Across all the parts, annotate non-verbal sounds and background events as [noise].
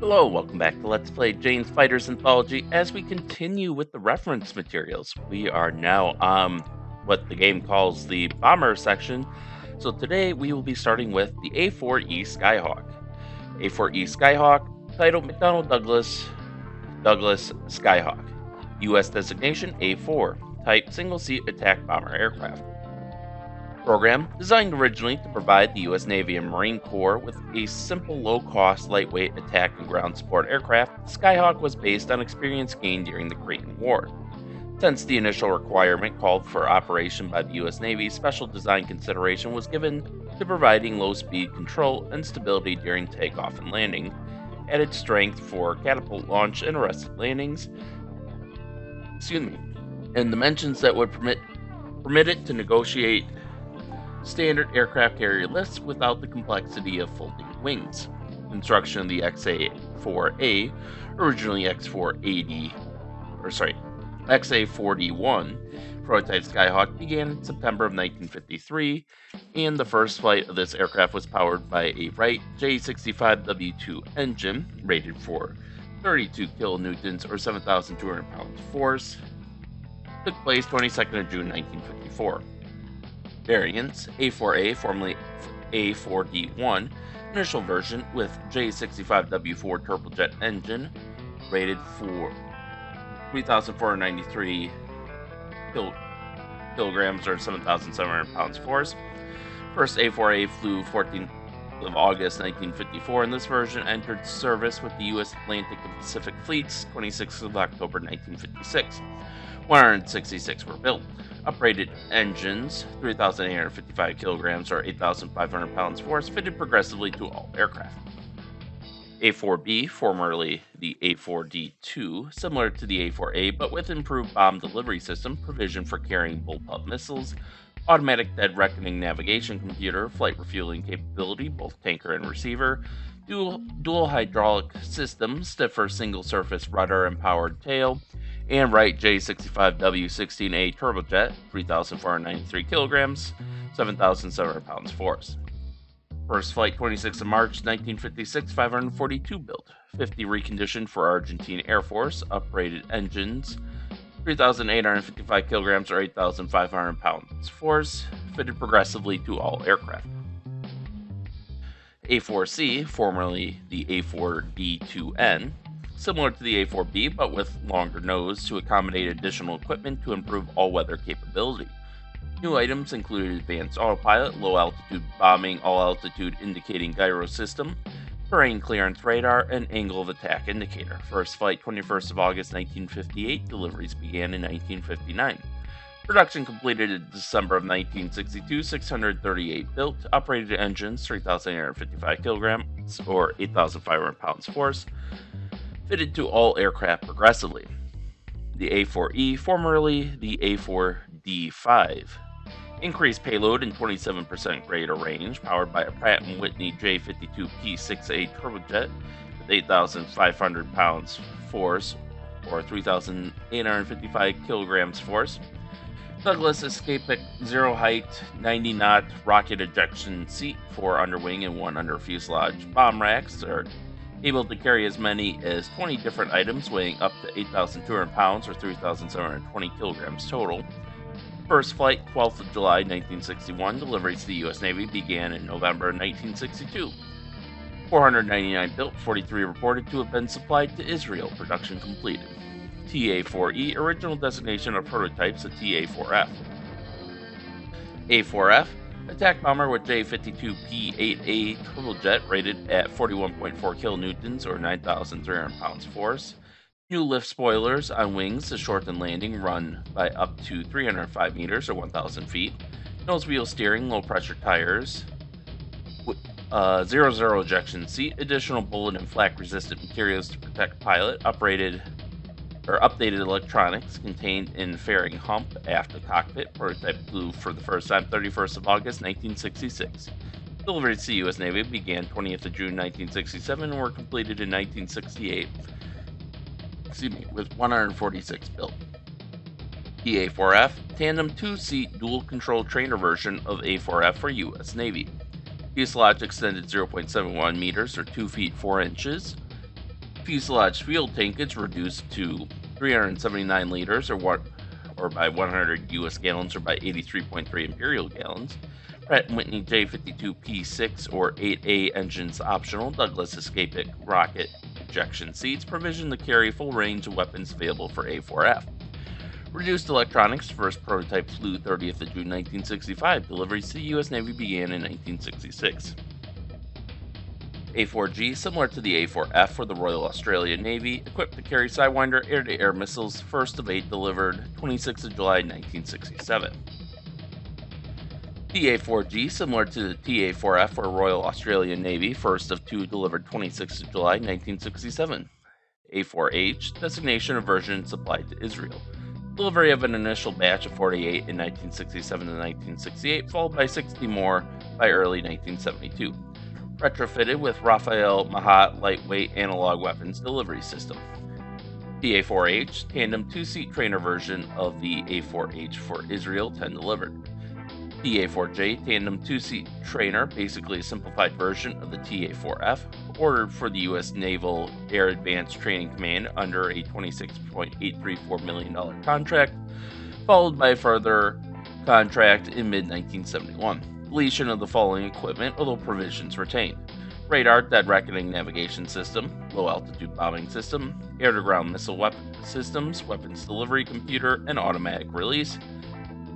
Hello, welcome back to Let's Play Jane's Fighters Anthology as we continue with the reference materials. We are now on what the game calls the bomber section. So today we will be starting with the A4E Skyhawk. A4E Skyhawk, title McDonnell Douglas, Douglas Skyhawk. US designation A4, type single seat attack bomber aircraft program, designed originally to provide the U.S. Navy and Marine Corps with a simple, low cost, lightweight attack and ground support aircraft, Skyhawk was based on experience gained during the Korean War. Since the initial requirement called for operation by the U.S. Navy, special design consideration was given to providing low speed control and stability during takeoff and landing, added strength for catapult launch and arrested landings, excuse me, and dimensions that would permit permit it to negotiate standard aircraft carrier lists without the complexity of folding wings. Construction of the XA-4A, originally X480, or sorry, XA-41 prototype Skyhawk began in September of 1953, and the first flight of this aircraft was powered by a Wright J65W2 engine, rated for 32 kilonewtons or 7,200 pounds force. Took place 22nd of June 1954 variants A4A, formerly A4D1, initial version with J65W4 turbojet engine, rated for 3,493 kil- kilograms or 7,700 pounds force. First A4A flew 14th of August 1954, and this version entered service with the U.S. Atlantic and Pacific fleets 26th of October 1956. 166 were built. Upgraded engines, 3,855 kilograms or 8,500 pounds force, fitted progressively to all aircraft. A4B, formerly the A4D2, similar to the A4A but with improved bomb delivery system, provision for carrying bullpup missiles, automatic dead reckoning navigation computer, flight refueling capability, both tanker and receiver, dual, dual hydraulic system, stiffer single surface rudder and powered tail, and Wright J65W16A turbojet, 3,493 kilograms, 7,700 pounds force. First flight 26th of March 1956, 542 built, 50 reconditioned for Argentine Air Force, upgraded engines, 3,855 kilograms or 8,500 pounds force, fitted progressively to all aircraft. A4C, formerly the A4D2N, similar to the A4B but with longer nose to accommodate additional equipment to improve all-weather capability. New items included advanced autopilot, low altitude bombing, all altitude indicating gyro system, terrain clearance radar, and angle of attack indicator. First flight 21st of August 1958, deliveries began in 1959. Production completed in December of 1962, 638 built, operated engines 3,855 kilograms or 8,500 pounds force, fitted to all aircraft progressively. The A4E, formerly the A4D5. Increased payload and 27% greater range, powered by a Pratt & Whitney J52P6A turbojet with 8,500 pounds force or 3,855 kilograms force. Douglas Escapac Zero Height 90 knot rocket ejection seat, four underwing and one under fuselage bomb racks are able to carry as many as 20 different items weighing up to 8,200 pounds or 3,720 kilograms total. First flight, 12th of July 1961, deliveries to the U.S. Navy began in November 1962. 499 built, 43 reported to have been supplied to Israel, production completed. TA-4E, original designation of prototypes, a TA-4F. A-4F, attack bomber with J-52P-8A turbojet rated at 41.4 kilonewtons or 9,300 pounds force. New lift spoilers on wings to shorten landing run by up to 305 meters or 1,000 feet. Nose wheel steering, low pressure tires. Uh, zero zero ejection seat, additional bullet and flak resistant materials to protect pilot, uprated or updated electronics contained in fairing hump aft the cockpit, prototype flew for the first time 31st of August 1966. Deliveries to U.S. Navy began 20th of June 1967 and were completed in 1968 excuse me, with 146 built. The A4F, tandem two-seat dual-control trainer version of A4F for U.S. Navy. Fuselage extended 0.71 meters or 2 feet 4 inches. Fuselage fuel tank reduced to 379 liters or what or by 100 US gallons or by 83.3 imperial gallons. Pratt & Whitney J52P6 or 8A engines optional Douglas Escape rocket ejection seats provision to carry full range of weapons available for A4F. Reduced electronics, first prototype flew 30th of June 1965. Deliveries to the U.S. Navy began in 1966. A4G, similar to the A4F for the Royal Australian Navy, equipped to carry Sidewinder air to air missiles, first of eight delivered 26 July 1967. TA4G, similar to the TA4F for Royal Australian Navy, first of two delivered 26 July 1967. A4H, designation of version supplied to Israel. Delivery of an initial batch of 48 in 1967 and 1968, followed by 60 more by early 1972 retrofitted with Rafael Mahat lightweight analog weapons delivery system. The A4H, tandem two seat trainer version of the A4H for Israel 10 delivered. The A4J, tandem two seat trainer, basically a simplified version of the TA4F, ordered for the U.S. Naval Air Advanced Training Command under a $26.834 million contract, followed by a further contract in mid 1971 deletion of the following equipment, although provisions retained radar, dead reckoning navigation system, low altitude bombing system, air to ground missile weapon systems, weapons delivery computer, and automatic release,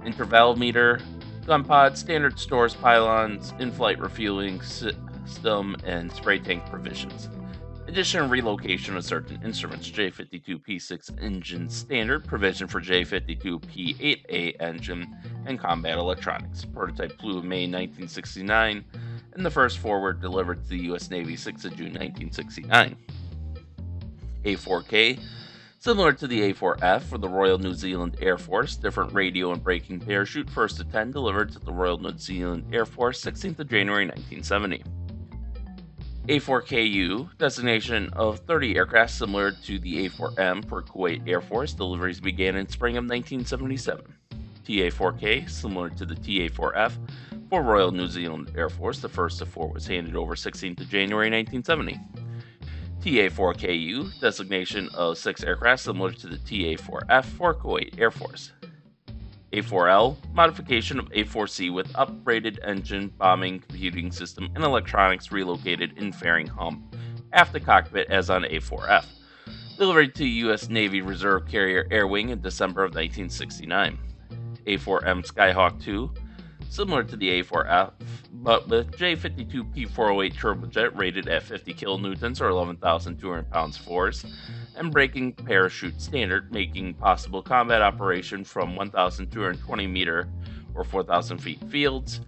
interval meter, gun pod, standard stores pylons, in flight refueling system, and spray tank provisions. Addition and relocation of certain instruments, J52P6 engine standard, provision for J52P8A engine, and combat electronics. Prototype flew in May 1969, and the first four were delivered to the U.S. Navy 6 of June 1969. A4K, similar to the A4F for the Royal New Zealand Air Force, different radio and braking parachute, first of 10 delivered to the Royal New Zealand Air Force 16th of January 1970. A4KU, designation of 30 aircraft similar to the A4M for Kuwait Air Force, deliveries began in spring of 1977. TA4K, similar to the TA4F for Royal New Zealand Air Force, the first of four was handed over 16th of January 1970. TA4KU, designation of six aircraft similar to the TA4F for Kuwait Air Force. A4L, modification of A4C with upgraded engine, bombing, computing system, and electronics relocated in fairing hump, aft the cockpit as on A4F. Delivered to U.S. Navy Reserve Carrier Air Wing in December of 1969. A4M Skyhawk II, similar to the A4F, but with J52P408 turbojet rated at 50 kilonewtons or 11,200 pounds force, and braking parachute standard, making possible combat operation from 1,220 meter or 4,000 feet fields,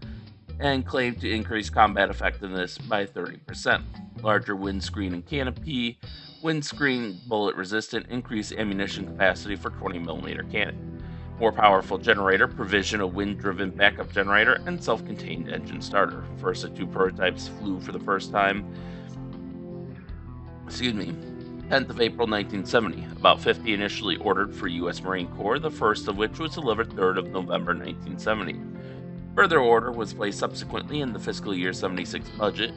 and claimed to increase combat effectiveness by 30%. Larger windscreen and canopy, windscreen bullet resistant, increased ammunition capacity for 20 millimeter cannon more powerful generator, provision of wind driven backup generator, and self contained engine starter. First of two prototypes flew for the first time, excuse me, 10th of April 1970. About 50 initially ordered for U.S. Marine Corps, the first of which was delivered 3rd of November 1970. Further order was placed subsequently in the fiscal year 76 budget,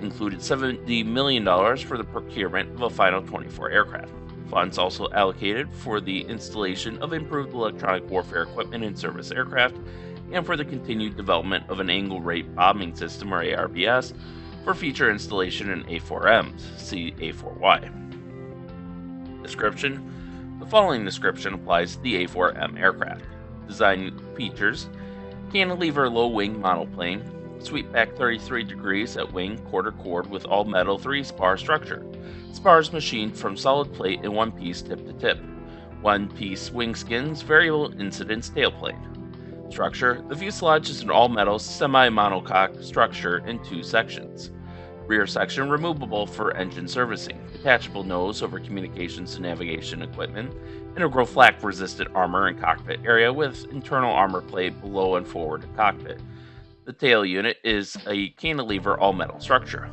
included $70 million for the procurement of a final 24 aircraft. Funds also allocated for the installation of improved electronic warfare equipment in service aircraft and for the continued development of an angle rate bombing system or ARBS for future installation in A4Ms, see A4Y. Description The following description applies to the A4M aircraft. Design features cantilever low wing monoplane, sweep back 33 degrees at wing quarter chord with all metal 3 spar structure Spars machined from solid plate in one piece tip to tip. One piece wing skins, variable incidence tailplane. Structure The fuselage is an all metal semi monocoque structure in two sections. Rear section removable for engine servicing. Detachable nose over communications and navigation equipment. Integral flak resistant armor and cockpit area with internal armor plate below and forward cockpit. The tail unit is a cantilever all metal structure.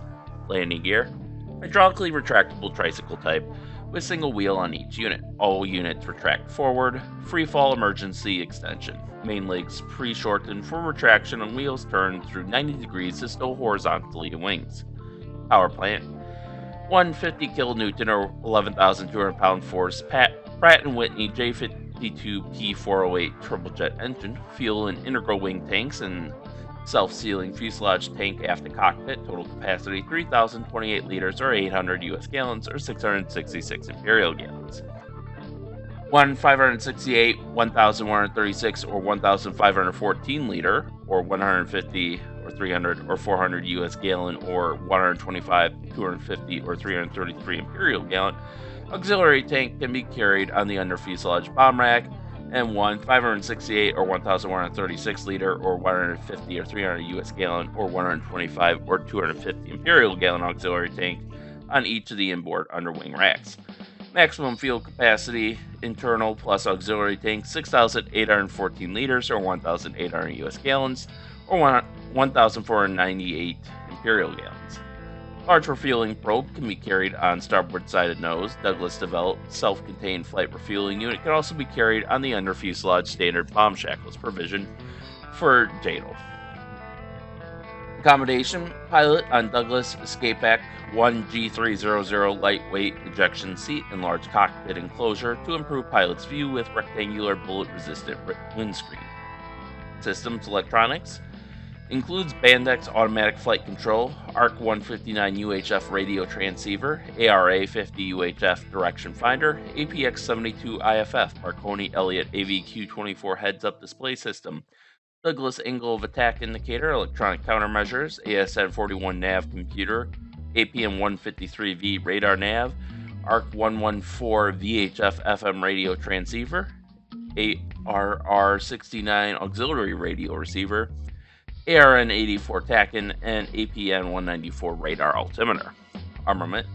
Landing gear hydraulically retractable tricycle type with single wheel on each unit. All units retract forward, free fall emergency extension. Main legs pre shortened for retraction and wheels turned through 90 degrees to stow horizontally in wings. Power plant. 150 kilonewton or 11,200 pound force Pat, Pratt and Whitney J52 P408 turbojet engine, fuel and integral wing tanks, and self-sealing fuselage tank aft the cockpit. Total capacity 3,028 liters or 800 U.S. gallons or 666 imperial gallons. One 568, 1,136, or 1,514 liter, or 150 or 300 or 400 US gallon, or 125, 250, or 333 imperial gallon auxiliary tank can be carried on the under fuselage bomb rack, and one 568 or 1,136 liter, or 150 or 300 US gallon, or 125 or 250 imperial gallon auxiliary tank on each of the inboard underwing racks. Maximum fuel capacity, internal plus auxiliary tank, 6,814 liters or 1,800 US gallons, or 1,498 imperial gallons. Large refueling probe can be carried on starboard sided nose. Douglas developed self contained flight refueling unit can also be carried on the under fuselage standard bomb shackles provision for JATO. Accommodation pilot on Douglas Escapac 1G300 lightweight ejection seat and large cockpit enclosure to improve pilot's view with rectangular bullet resistant windscreen. Systems electronics includes Bendix automatic flight control, ARC 159 UHF radio transceiver, ARA 50 UHF direction finder, APX 72 IFF Marconi Elliott AVQ 24 heads up display system, Douglas angle of attack indicator, electronic countermeasures, ASN 41 nav computer, APN 153V radar nav, ARC 114 VHF FM radio transceiver, ARR 69 auxiliary radio receiver, ARN 84 TACAN, and APN 194 radar altimeter. Armament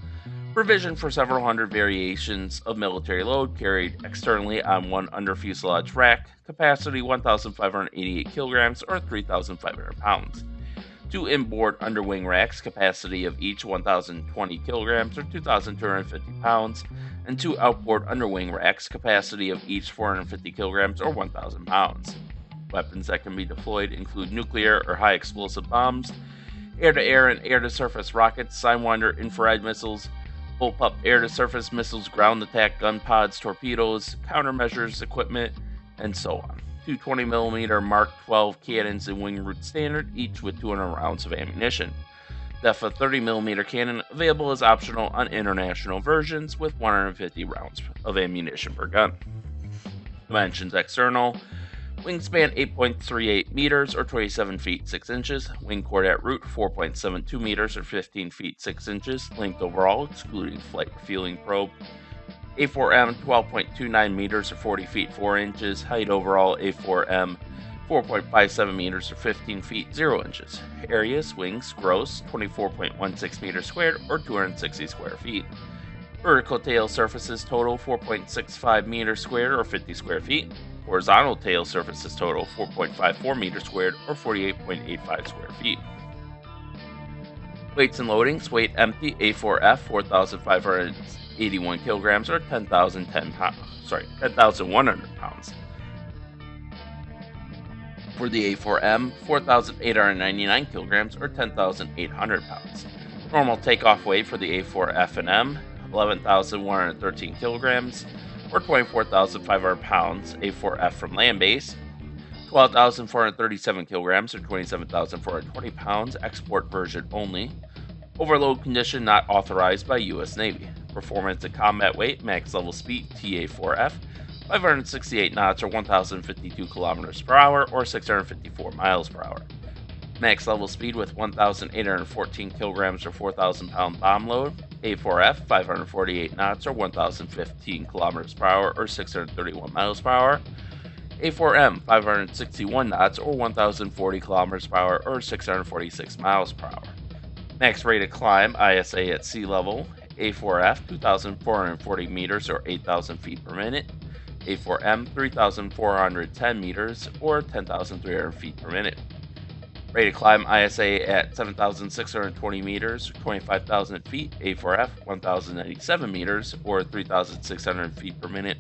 provision for several hundred variations of military load carried externally on one under fuselage rack, capacity 1,588 kilograms or 3,500 pounds. Two inboard underwing racks, capacity of each 1,020 kilograms or 2,250 pounds, and two outboard underwing racks, capacity of each 450 kilograms or 1,000 pounds. Weapons that can be deployed include nuclear or high explosive bombs, air to air and air to surface rockets, Sidewinder infrared missiles, bullpup air to surface missiles, ground attack gun pods, torpedoes, countermeasures equipment, and so on. Two 20mm Mark 12 cannons in wing root standard, each with 200 rounds of ammunition. DEFA 30mm cannon available as optional on international versions with 150 rounds of ammunition per gun. Dimensions external Wingspan 8.38 meters or 27 feet 6 inches. Wing chord at root 4.72 meters or 15 feet 6 inches. Length overall, excluding flight refueling probe. A4M 12.29 meters or 40 feet 4 inches. Height overall A4M 4.57 meters or 15 feet 0 inches. Areas, wings, gross 24.16 meters squared or 260 square feet. Vertical tail surfaces total 4.65 meters squared or 50 square feet. Horizontal tail surfaces total 4.54 meters squared or 48.85 square feet. Weights and loadings weight empty A4F 4,581 kilograms or 10,010 pounds. Sorry, 10,100 pounds. For the A4M, 4,899 kilograms or 10,800 pounds. Normal takeoff weight for the A4F and M, 11,113 kilograms or 24,500 pounds, A4F from land base, 12,437 kilograms or 27,420 pounds, export version only, overload condition not authorized by U.S. Navy, performance and combat weight, max level speed, TA4F, 568 knots or 1,052 kilometers per hour or 654 miles per hour. Max level speed with 1,814 kilograms or 4,000 pound bomb load. A4F 548 knots or 1,015 kilometers per hour or 631 miles per hour. A4M 561 knots or 1,040 kilometers per hour or 646 miles per hour. Max rate of climb ISA at sea level. A4F 2,440 meters or 8,000 feet per minute. A4M 3,410 meters or 10,300 feet per minute. Ready to climb ISA at 7,620 meters, 25,000 feet, A4F 1,097 meters, or 3,600 feet per minute,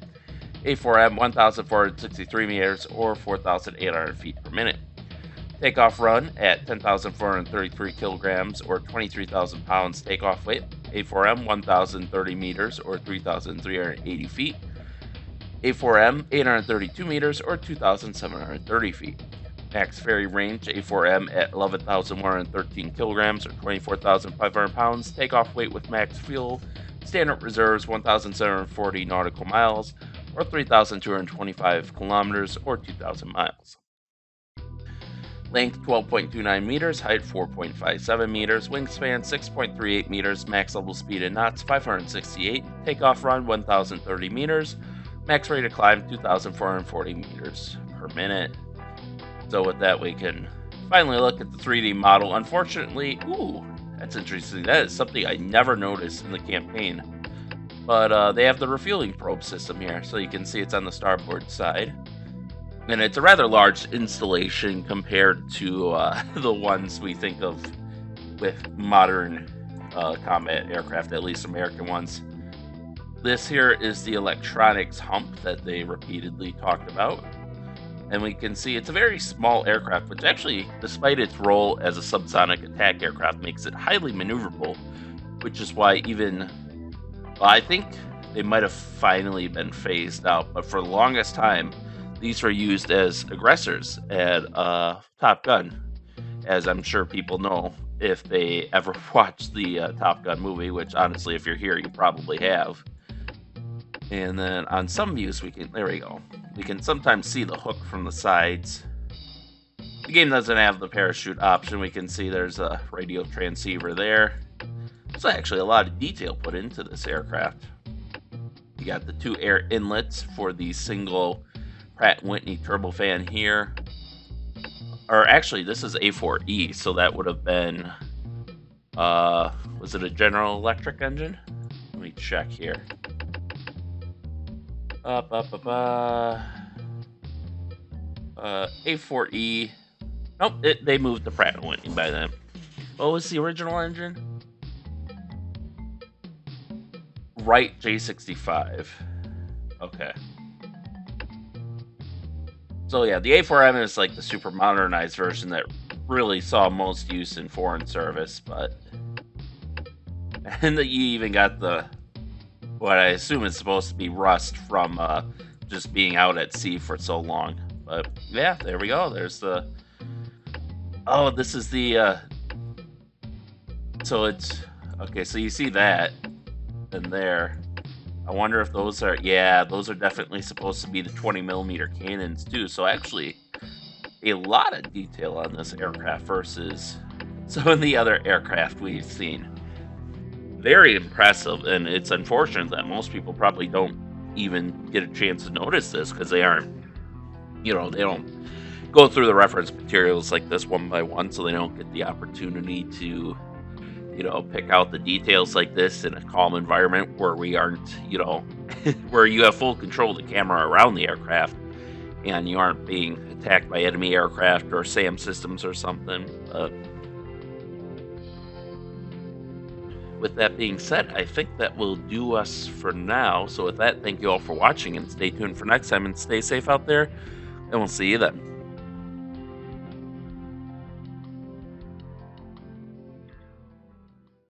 A4M 1,463 meters, or 4,800 feet per minute. Takeoff run at 10,433 kilograms or 23,000 pounds takeoff weight. A4M 1,030 meters or 3,380 feet. A4M 832 meters or 2,730 feet. Max ferry range A4M at 11,113 kilograms or 24,500 pounds. Takeoff weight with max fuel. Standard reserves 1,740 nautical miles or 3,225 kilometers or 2,000 miles. Length 12.29 meters, height 4.57 meters, wingspan 6.38 meters, max level speed in knots 568, takeoff run 1030 meters, max rate of climb 2440 meters per minute. So with that we can finally look at the 3D model. Unfortunately, ooh, that's interesting. That is something I never noticed in the campaign. But uh, they have the refueling probe system here, so you can see it's on the starboard side and it's a rather large installation compared to uh, [laughs] the ones we think of with modern uh, combat aircraft, at least American ones. This here is the electronics hump that they repeatedly talked about. And we can see it's a very small aircraft, which actually, despite its role as a subsonic attack aircraft, makes it highly maneuverable, which is why even, well, I think they might have finally been phased out, but for the longest time, these were used as aggressors at uh, Top Gun, as I'm sure people know if they ever [laughs] watched the uh, Top Gun movie, which honestly, if you're here, you probably have. And then on some views, we can, there we go. We can sometimes see the hook from the sides. The game doesn't have the parachute option. We can see there's a radio transceiver there. There's actually a lot of detail put into this aircraft. You got the two air inlets for the single Pratt Whitney turbofan here. Or actually, this is A4E, so that would have been, uh, was it a General Electric engine? Let me check here. Up, up, up, uh, uh, A4E. Nope, it, they moved to Pratt and Whitney by then. What was the original engine? Wright J65. Okay. So yeah, the A4M is like the super modernized version that really saw most use in foreign service, but [laughs] and that you even got the what I assume is supposed to be rust from uh, just being out at sea for so long. But yeah, there we go. There's the oh, this is the uh, so it's okay. So you see that and there. I wonder if those are, yeah, those are definitely supposed to be the 20 millimeter cannons too. So actually, a lot of detail on this aircraft versus some of the other aircraft we've seen. Very impressive, and it's unfortunate that most people probably don't even get a chance to notice this because they aren't, you know, they don't go through the reference materials like this one by one, so they don't get the opportunity to you know, pick out the details like this in a calm environment where we aren't, you know, [laughs] where you have full control of the camera around the aircraft and you aren't being attacked by enemy aircraft or SAM systems or something. But with that being said, I think that will do us for now. So with that, thank you all for watching and stay tuned for next time and stay safe out there and we'll see you then.